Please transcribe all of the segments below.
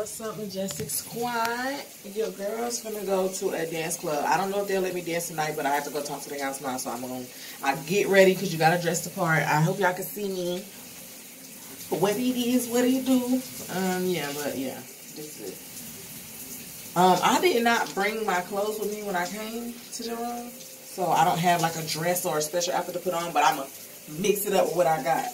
what's up, Majestic Squad? Your girl's gonna go to a dance club. I don't know if they'll let me dance tonight, but I have to go talk to the house now, so I'm gonna I get ready because you gotta dress the part. I hope y'all can see me. What it is, what it do. Um, yeah, but yeah, this is it. Um, I did not bring my clothes with me when I came to the room, so I don't have like a dress or a special outfit to put on, but I'm gonna mix it up with what I got.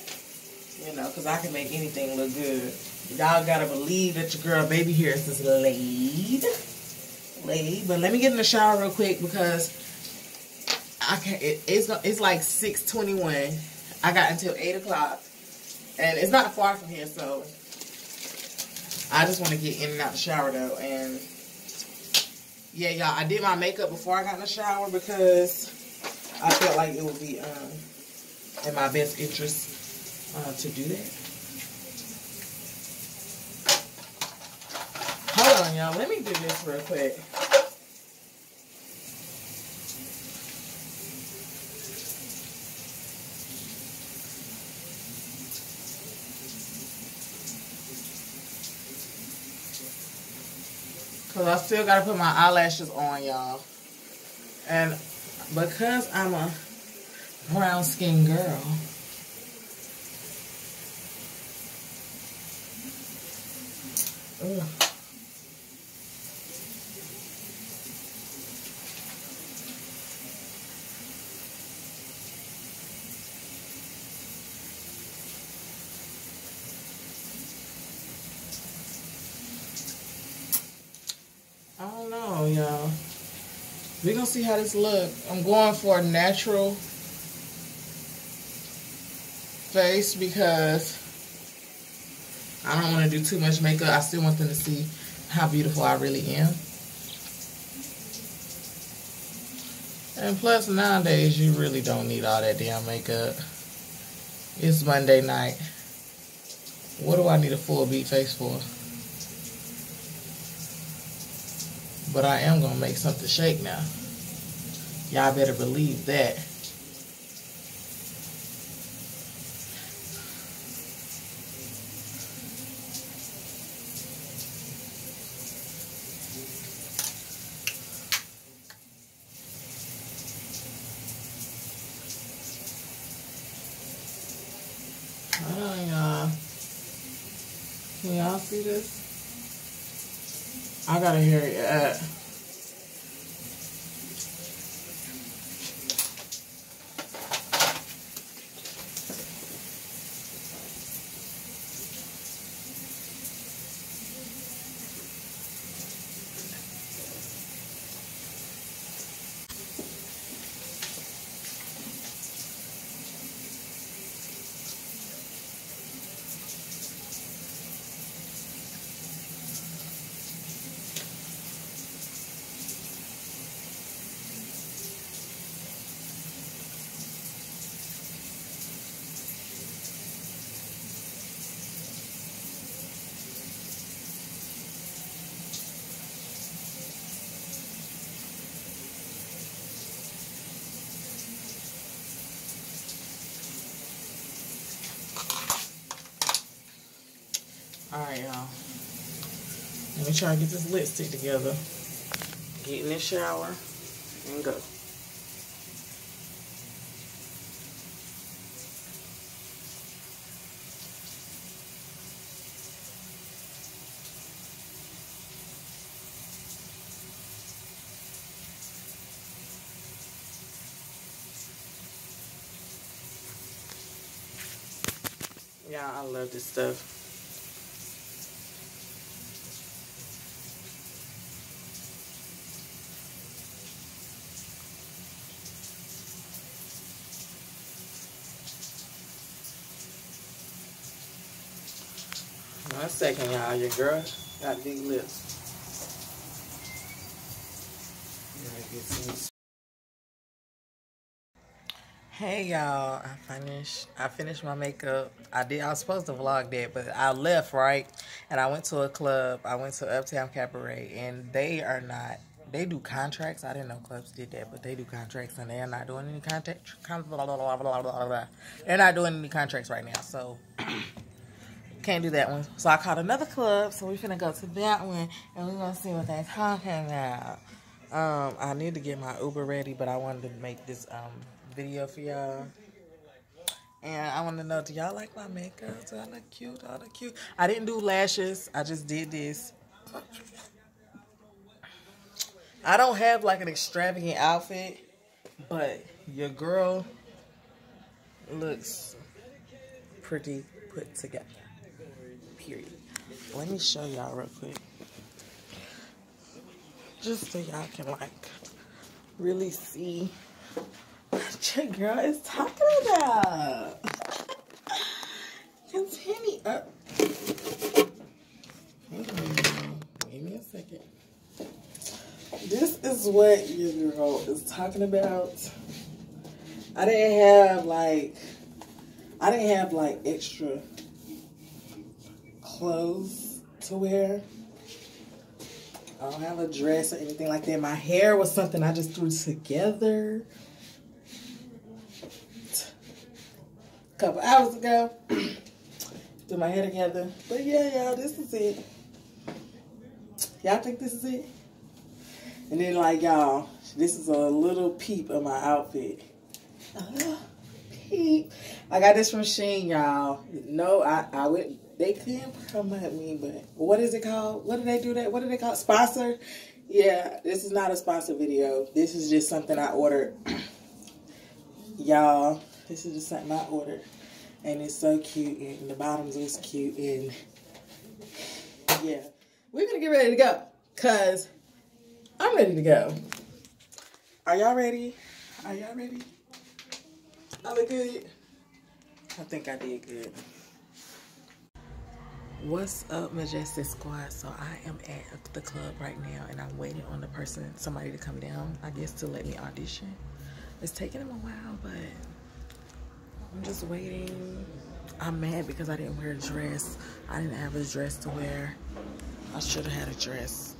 You know, because I can make anything look good. Y'all gotta believe that your girl baby here is laid. Laid. But let me get in the shower real quick because I can't it, it's it's like 621. I got until 8 o'clock. And it's not far from here, so I just want to get in and out the shower though. And yeah, y'all, I did my makeup before I got in the shower because I felt like it would be um, in my best interest uh, to do that. Hold on, y'all. Let me do this real quick. Because I still got to put my eyelashes on, y'all. And because I'm a brown skin girl. I don't know, y'all. We're going to see how this look. I'm going for a natural face because I don't want to do too much makeup. I still want them to see how beautiful I really am. And plus, nowadays, you really don't need all that damn makeup. It's Monday night. What do I need a full beat face for? But I am going to make something shake now. Y'all better believe that. Y'all see this? I gotta hear it. Uh, Alright, y'all. Let me try to get this lipstick together. Get in the shower and go. Yeah, I love this stuff. One second, y'all. Your girl got big lips. Hey y'all, I finished I finished my makeup. I did I was supposed to vlog that, but I left, right? And I went to a club. I went to Uptown Cabaret and they are not they do contracts. I didn't know clubs did that, but they do contracts and they're not doing any contract. They're not doing any contracts right now. So Can't do that one. So I called another club. So we're finna go to that one and we're gonna see what they're talking about. Um, I need to get my Uber ready, but I wanted to make this um video for y'all. And I want to know, do y'all like my makeup? Do I look cute? Do I look cute? I didn't do lashes. I just did this. I don't have like an extravagant outfit, but your girl looks pretty put together. Period. Let me show y'all real quick. Just so y'all can like really see what your girl is talking about. Continue up. Give me a second. This is what your girl is talking about. I didn't have like I didn't have like extra clothes to wear. I don't have a dress or anything like that. My hair was something I just threw together a couple hours ago. threw my hair together. But yeah, y'all, this is it. Y'all think this is it? And then like y'all, this is a little peep of my outfit. A little peep. I got this from Shein, y'all. No, I, I would they can come at me, but what is it called? What do they do that? What do they call it? Sponsor? Yeah, this is not a sponsor video. This is just something I ordered. y'all, this is just something I ordered. And it's so cute and the bottoms is cute and yeah. We're gonna get ready to go. Cause I'm ready to go. Are y'all ready? Are y'all ready? I look good. I think I did good. What's up, Majestic Squad? So I am at the club right now and I'm waiting on the person, somebody to come down, I guess, to let me audition. It's taking them a while, but I'm just waiting. I'm mad because I didn't wear a dress. I didn't have a dress to wear. I should have had a dress.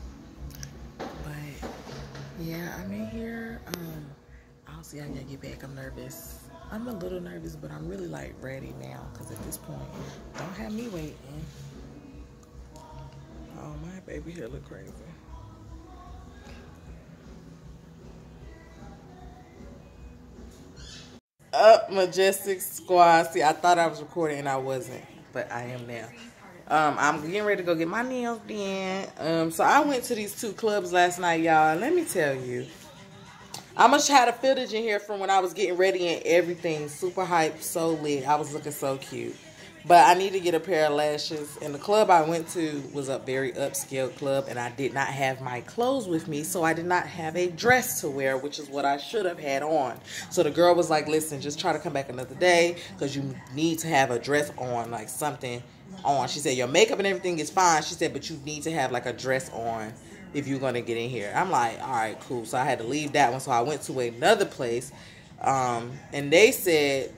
But yeah, I'm in here. Um, I'll see how I get back. I'm nervous. I'm a little nervous, but I'm really like ready now because at this point, don't have me waiting. My baby look crazy. Up, Majestic Squad. See, I thought I was recording and I wasn't, but I am now. Um, I'm getting ready to go get my nails done. Um, so I went to these two clubs last night, y'all. Let me tell you. I'm gonna try to footage in here from when I was getting ready and everything. Super hype, so lit. I was looking so cute. But I need to get a pair of lashes. And the club I went to was a very upscale club. And I did not have my clothes with me. So I did not have a dress to wear, which is what I should have had on. So the girl was like, listen, just try to come back another day. Because you need to have a dress on, like something on. She said, your makeup and everything is fine. She said, but you need to have like a dress on if you're going to get in here. I'm like, all right, cool. So I had to leave that one. So I went to another place. Um, and they said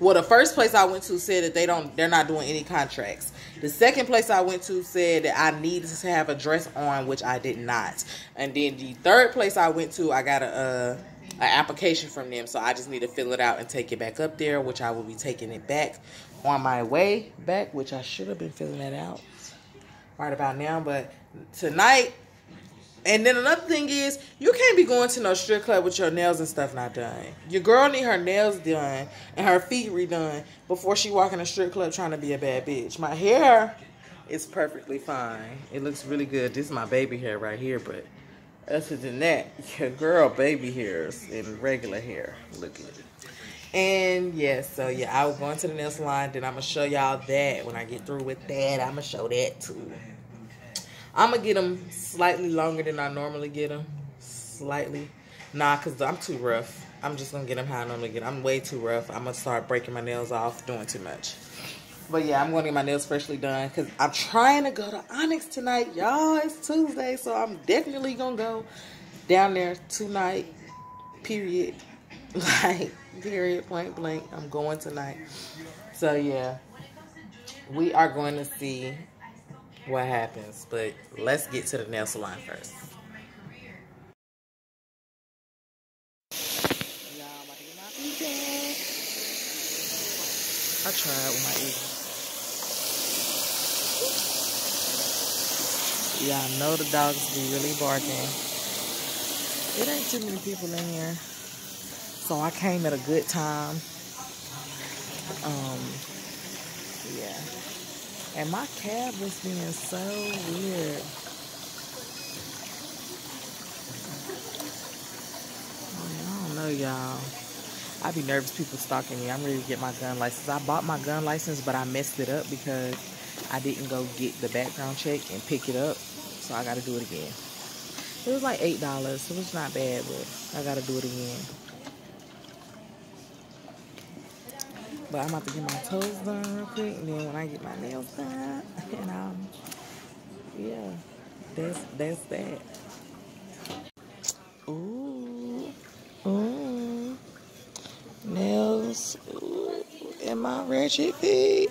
well, the first place I went to said that they don't, they're not doing any contracts. The second place I went to said that I needed to have a dress on, which I did not. And then the third place I went to, I got a, uh, an application from them, so I just need to fill it out and take it back up there, which I will be taking it back on my way back, which I should have been filling that out right about now. But tonight, and then another thing is, you can't be going to no strip club with your nails and stuff not done. Your girl need her nails done and her feet redone before she walk in a strip club trying to be a bad bitch. My hair is perfectly fine. It looks really good. This is my baby hair right here, but other than that, your girl baby hairs and regular hair look good. And yeah, so yeah, I was going to the nail salon. Then I'm gonna show y'all that when I get through with that. I'm gonna show that too. I'm gonna get them slightly longer than I normally get them. Slightly. Nah, because I'm too rough. I'm just gonna get them how I normally get them. I'm way too rough. I'm gonna start breaking my nails off, doing too much. But yeah, I'm gonna get my nails freshly done because I'm trying to go to Onyx tonight. Y'all, it's Tuesday, so I'm definitely gonna go down there tonight. Period. Like, period, point blank. I'm going tonight. So yeah, we are going to see what happens. But let's get to the nail salon first. I tried with my. Yeah, I know the dogs be really barking. It ain't too many people in here. So I came at a good time. Um, yeah. And my cab was being so weird. I don't know, y'all. I be nervous people stalking me. I'm ready to get my gun license. I bought my gun license, but I messed it up because I didn't go get the background check and pick it up. So I got to do it again. It was like $8, so it's not bad, but I got to do it again. But I'm about to get my toes done real quick, and then when I get my nails done, and um, yeah, that's that's that. Ooh, ooh, nails. Ooh, and my ratchet feet.